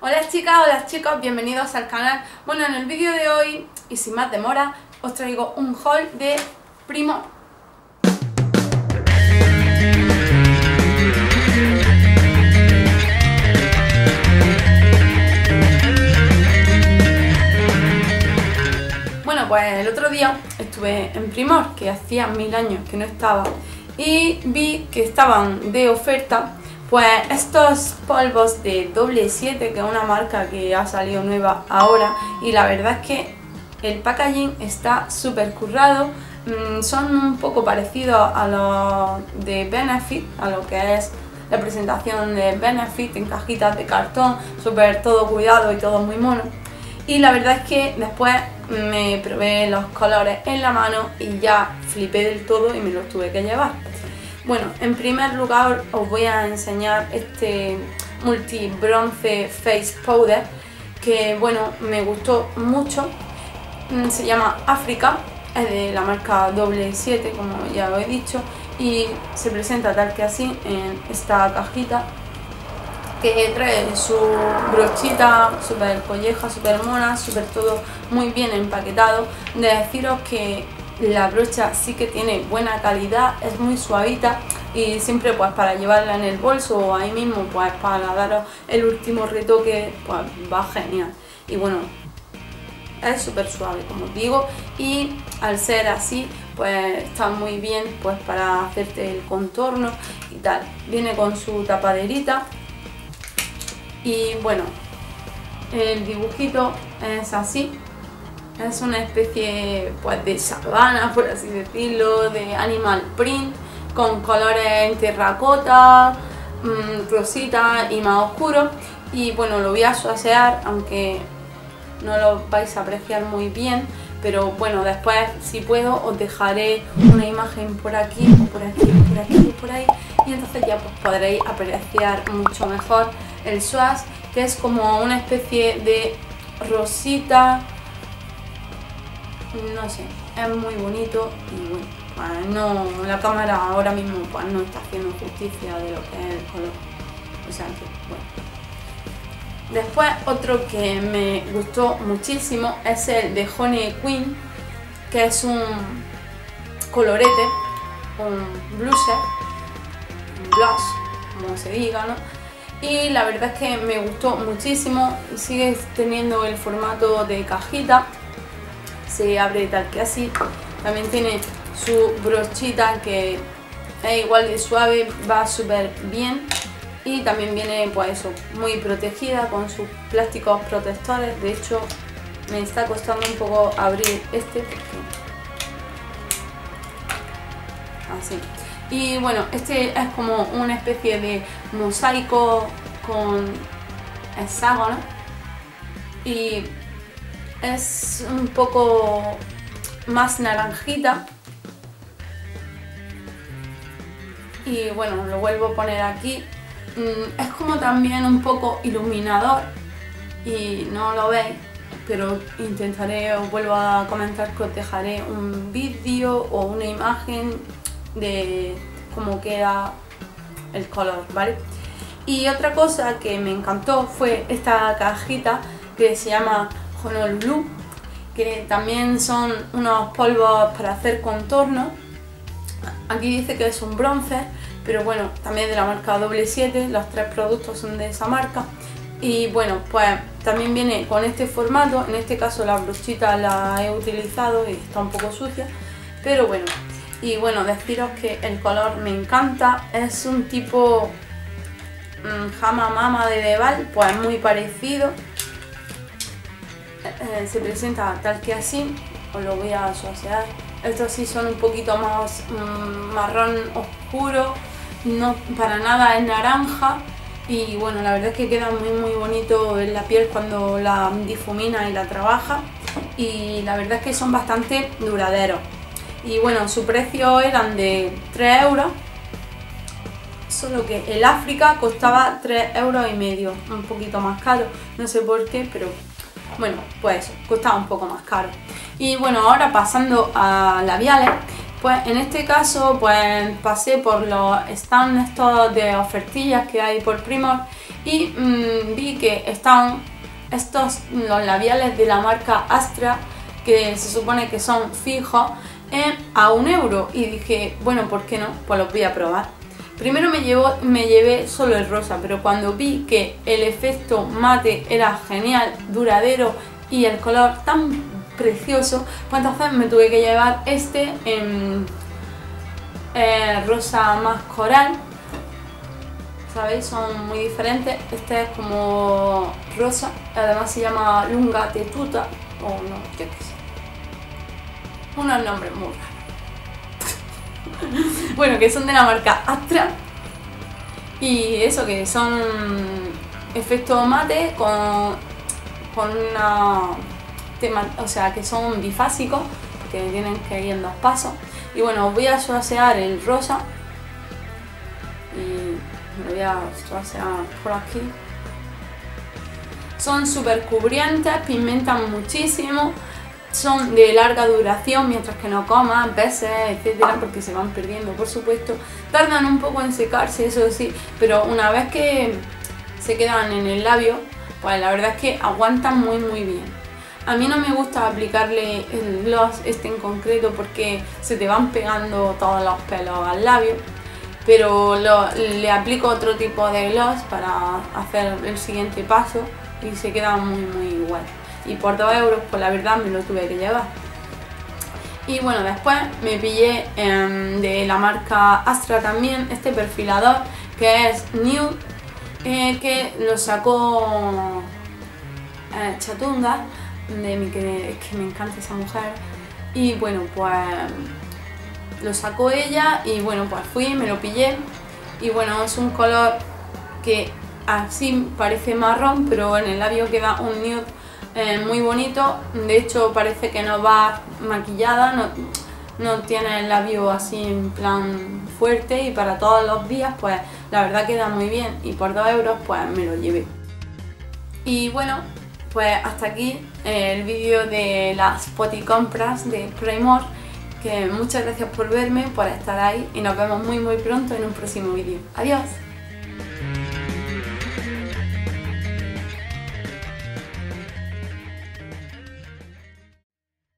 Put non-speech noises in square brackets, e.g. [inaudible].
Hola chicas, hola chicos, bienvenidos al canal. Bueno, en el vídeo de hoy, y sin más demora, os traigo un haul de Primo. Bueno, pues el otro día estuve en Primor, que hacía mil años que no estaba, y vi que estaban de oferta pues estos polvos de doble 7, que es una marca que ha salido nueva ahora, y la verdad es que el packaging está súper currado, mm, son un poco parecidos a los de Benefit, a lo que es la presentación de Benefit en cajitas de cartón, súper todo cuidado y todo muy mono. Y la verdad es que después me probé los colores en la mano y ya flipé del todo y me los tuve que llevar. Bueno, en primer lugar os voy a enseñar este multi bronce face powder que bueno, me gustó mucho. Mm, se llama África, es de la marca doble 7 como ya lo he dicho y se presenta tal que así en esta cajita que trae su brochita súper colleja, súper mona, súper todo muy bien empaquetado. De deciros que la brocha sí que tiene buena calidad, es muy suavita y siempre pues para llevarla en el bolso o ahí mismo pues para daros el último retoque pues va genial. Y bueno es súper suave como os digo y al ser así pues está muy bien pues para hacerte el contorno y tal. Viene con su tapaderita y bueno el dibujito es así es una especie pues, de sabana, por así decirlo, de animal print, con colores en terracota, mmm, rosita y más oscuro. Y bueno, lo voy a suasear, aunque no lo vais a apreciar muy bien. Pero bueno, después si puedo os dejaré una imagen por aquí, por aquí, por aquí, o por ahí. Y entonces ya pues, podréis apreciar mucho mejor el swatch, que es como una especie de rosita, no sé, es muy bonito y bueno, no, la cámara ahora mismo pues no está haciendo justicia de lo que es el color. O sea que, bueno. Después otro que me gustó muchísimo es el de Honey Queen, que es un colorete, un blusher, un blush, como se diga, ¿no? Y la verdad es que me gustó muchísimo, sigue teniendo el formato de cajita, se abre tal que así. También tiene su brochita que es igual de suave, va súper bien. Y también viene pues eso, muy protegida con sus plásticos protectores. De hecho, me está costando un poco abrir este Así. Y bueno, este es como una especie de mosaico con hexágono. Y es un poco más naranjita. Y bueno, lo vuelvo a poner aquí. Mm, es como también un poco iluminador. Y no lo veis pero intentaré, os vuelvo a comentar que os dejaré un vídeo o una imagen de cómo queda el color, ¿vale? Y otra cosa que me encantó fue esta cajita que se llama Honolulu, que también son unos polvos para hacer contorno. Aquí dice que es un bronce, pero bueno, también de la marca W7, los tres productos son de esa marca. Y bueno, pues también viene con este formato, en este caso la brochita la he utilizado y está un poco sucia, pero bueno. Y bueno, deciros que el color me encanta, es un tipo mmm, jama mama de Deval, pues muy parecido, eh, se presenta tal que así, os lo voy a asociar. Estos sí son un poquito más mm, marrón oscuro, no para nada es naranja y bueno, la verdad es que queda muy muy bonito en la piel cuando la difumina y la trabaja y la verdad es que son bastante duraderos. Y bueno, su precio eran de 3 euros, solo que el África costaba 3 euros y medio, un poquito más caro, no sé por qué, pero bueno, pues costaba un poco más caro. Y bueno, ahora pasando a labiales, pues en este caso pues pasé por los stands estos de ofertillas que hay por Primor y mm, vi que estaban estos los labiales de la marca Astra que se supone que son fijos a un euro. Y dije bueno por qué no pues los voy a probar primero me, llevé solo el rosa pero cuando vi que el efecto mate era genial duradero y el color tan precioso pues entonces me tuve que llevar este en eh, rosa más coral ¿sabéis? Son muy diferentes. Este es como rosa, además se llama lunga tetuta, o no, qué sé. Unos nombres muy raros. [laughs] bueno, que son de la marca Astra. Y eso, que son efecto mate con, con una tema, o sea, que son bifásicos, que tienen que ir en dos pasos. Y bueno, voy a suasear el rosa y me voy a por aquí. Son súper cubrientes, pigmentan muchísimo, son de larga duración mientras que no comas, veces, etcétera, porque se van perdiendo, por supuesto. Tardan un poco en secarse, eso sí, pero una vez que se quedan en el labio, pues la verdad es que aguantan muy muy bien. A mí no me gusta aplicarle el gloss este en concreto porque se te van pegando todos los pelos al labio pero le aplico otro tipo de gloss para hacer el siguiente paso y se queda muy muy igual y por 2 euros pues la verdad me lo tuve que llevar. Y bueno después me pillé em, de la marca Astra también este perfilador que es New eh, que lo sacó eh, Chatunga de mi que, que me encanta esa mujer. Y bueno pues lo sacó ella y bueno, pues fui, me lo pillé. Y bueno, es un color que así parece marrón, pero en el labio queda un nude eh, muy bonito, de hecho parece que no va maquillada, no, no tiene el labio así en plan fuerte y para todos los días pues la verdad queda muy bien y por 2 euros pues me lo llevé. Y bueno, pues hasta aquí el vídeo de las poti compras de Primark que muchas gracias por verme, por estar ahí y nos vemos muy muy pronto en un próximo vídeo. Adiós.